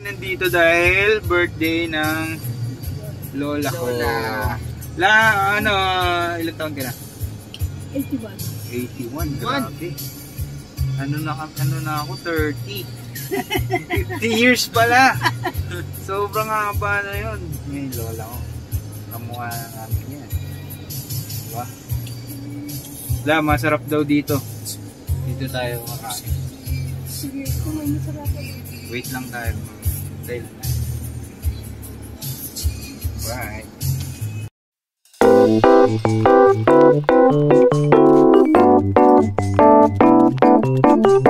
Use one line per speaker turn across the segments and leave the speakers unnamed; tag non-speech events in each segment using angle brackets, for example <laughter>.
Nandito dahil birthday ng lola ko.
Lola.
La, ano, ilang taon ka na?
81.
81, grabe. Ano na, ano na ako, 30. 50 years pala. <laughs> Sobrang haba na yun. Ngayon, lola ko. Kamukha na namin yan. Diba? La, masarap daw dito. Dito tayo makain.
Sige, kung may masarap.
Wait lang tayo. Tayo lang tayo.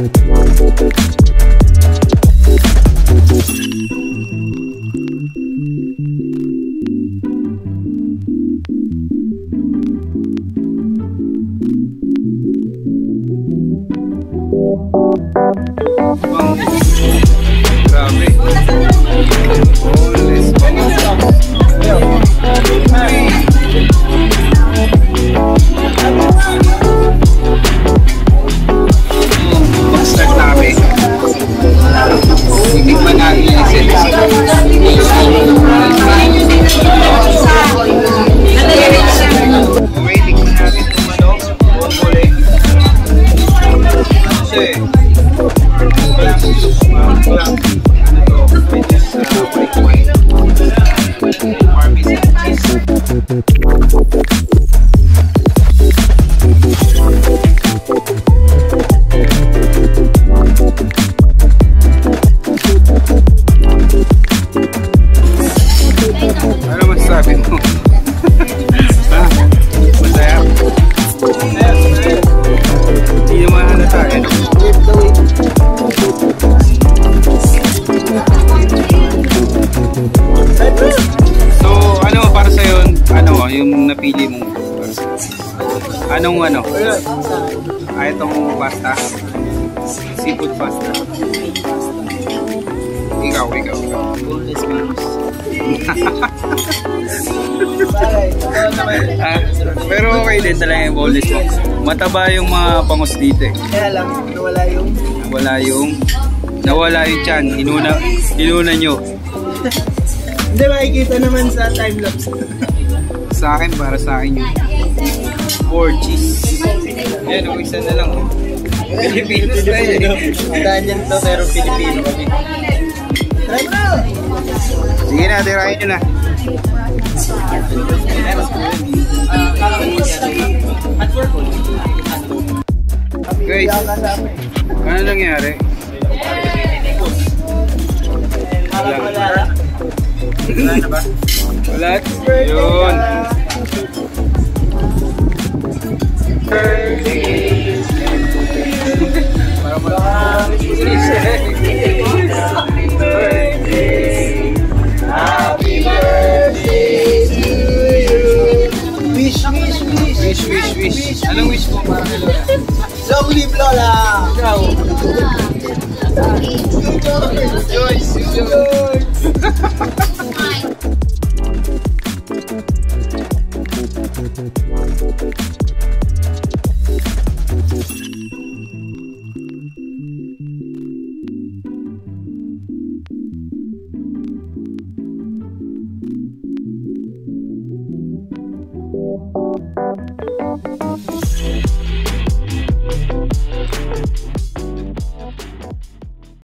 Bye. Yung napili mo? Anong ano? Ah, itong pasta? Seafood pasta. Ikaw, ikaw, ikaw.
Boneless meals.
Ah, pero okay din talaga yung boneless mo. Mataba yung mga pangos dito eh.
Kaya lang, nawala yung
Wala yung nawala yung chan. Inuna, inuna nyo. <laughs>
Hindi, makikita naman sa time-lapse.
Sa akin, para sa akin yung four cheese. Yan, yung isa na lang. oh. Pilipinos tayo eh.
Italian to, pero Pilipino kami. Try mo!
Sige na, tirahin nyo na. Guys, ano nangyari?
Wala, wala. Na ba?
Wala. Yun.
Wish, wish, wish!
Wish, wish, wish. Ano Anong wish mo para kay Lola?
Long live Lola!
Ikaw. Joyce.